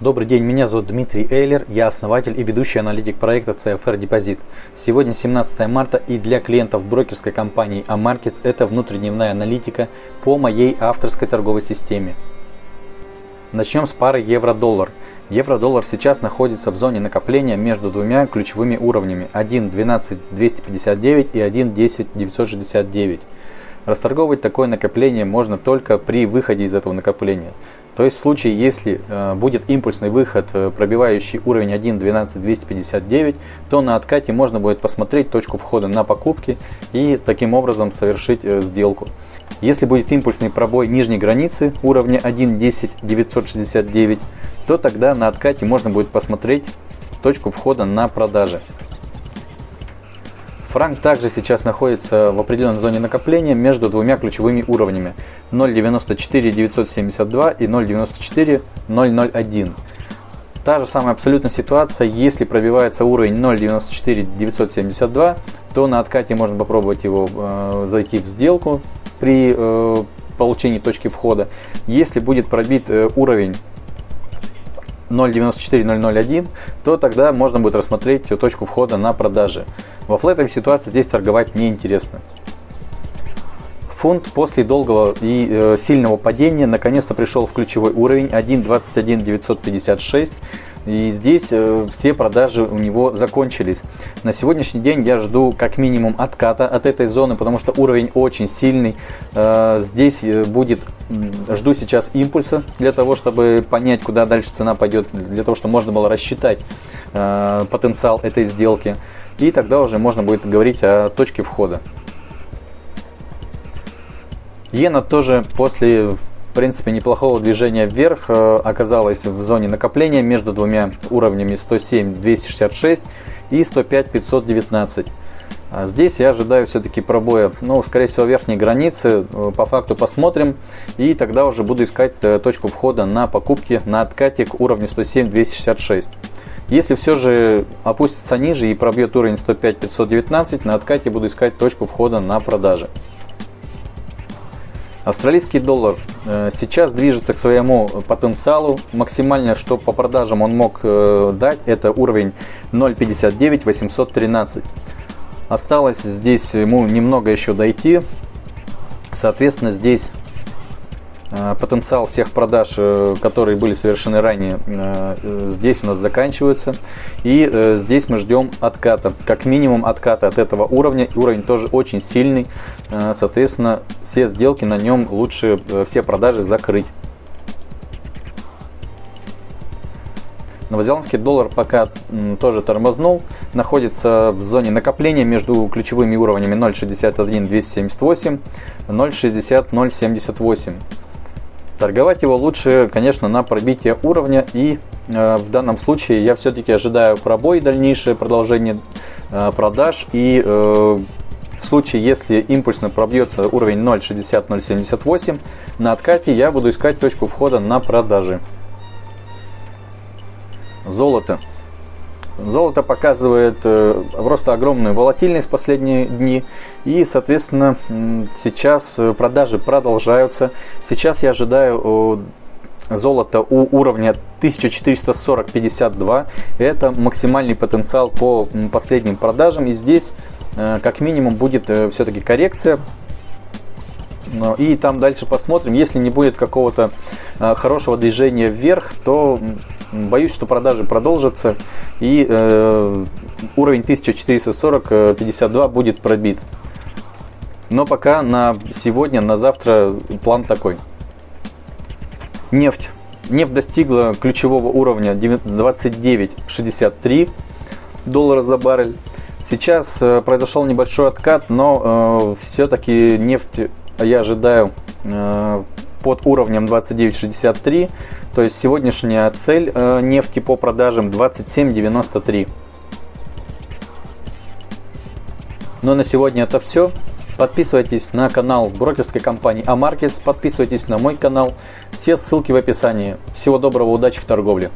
Добрый день, меня зовут Дмитрий Эйлер, я основатель и ведущий аналитик проекта CFR Депозит. Сегодня 17 марта и для клиентов брокерской компании Amarkets это внутридневная аналитика по моей авторской торговой системе. Начнем с пары евро-доллар. Евро-доллар сейчас находится в зоне накопления между двумя ключевыми уровнями 1.12.259 и 1.10.969. Расторговывать такое накопление можно только при выходе из этого накопления. То есть в случае, если э, будет импульсный выход, э, пробивающий уровень 1.12.259, то на откате можно будет посмотреть точку входа на покупки и таким образом совершить э, сделку. Если будет импульсный пробой нижней границы уровня 1.10.969, то тогда на откате можно будет посмотреть точку входа на продажи. Франк также сейчас находится в определенной зоне накопления между двумя ключевыми уровнями 0.94 972 и 0.94 001. Та же самая абсолютная ситуация, если пробивается уровень 0.94 972, то на откате можно попробовать его э, зайти в сделку при э, получении точки входа. Если будет пробит э, уровень 0.94.001, то тогда можно будет рассмотреть точку входа на продажи. Во флетовой ситуации здесь торговать неинтересно. Фунт после долгого и э, сильного падения наконец-то пришел в ключевой уровень 1.21.956 и здесь э, все продажи у него закончились. На сегодняшний день я жду как минимум отката от этой зоны, потому что уровень очень сильный. Э, здесь э, будет, жду сейчас импульса для того, чтобы понять, куда дальше цена пойдет, для того, чтобы можно было рассчитать потенциал этой сделки. И тогда уже можно будет говорить о точке входа. Иена тоже после в принципе, неплохого движения вверх э, оказалась в зоне накопления между двумя уровнями 107 266 и 105 519. А здесь я ожидаю все-таки пробоя, ну, скорее всего, верхней границы. Э, по факту посмотрим. И тогда уже буду искать э, точку входа на покупки на откате к уровню 107-266. Если все же опустится ниже и пробьет уровень 105-519, на откате буду искать точку входа на продажи. Австралийский доллар э, сейчас движется к своему потенциалу. Максимально, что по продажам он мог э, дать, это уровень 0.59 813. Осталось здесь ему немного еще дойти. Соответственно, здесь потенциал всех продаж, э, которые были совершены ранее, э, здесь у нас заканчивается. И здесь мы ждем отката, как минимум отката от этого уровня. Уровень тоже очень сильный, соответственно, все сделки на нем лучше все продажи закрыть. Новозеландский доллар пока тоже тормознул, находится в зоне накопления между ключевыми уровнями 0.61 278, 0.60 0.78. Торговать его лучше, конечно, на пробитие уровня и э, в данном случае я все-таки ожидаю пробой дальнейшее продолжение э, продаж и э, в случае, если импульсно пробьется уровень 0.60-0.78 на откате, я буду искать точку входа на продажи. Золото. Золото показывает э, просто огромную волатильность в последние дни. И, соответственно, сейчас э, продажи продолжаются. Сейчас я ожидаю золото у уровня 1440-52. Это максимальный потенциал по последним продажам. И здесь э, как минимум будет все-таки коррекция. И там дальше посмотрим. Если не будет какого-то хорошего движения вверх, то Боюсь, что продажи продолжатся и э, уровень 1440-52 будет пробит. Но пока на сегодня, на завтра план такой. Нефть. Нефть достигла ключевого уровня 29,63 доллара за баррель. Сейчас э, произошел небольшой откат, но э, все-таки нефть я ожидаю э, под уровнем 29,63. То есть сегодняшняя цель э, нефти по продажам 27,93. Ну на сегодня это все. Подписывайтесь на канал брокерской компании AMarkets, подписывайтесь на мой канал. Все ссылки в описании. Всего доброго, удачи в торговле.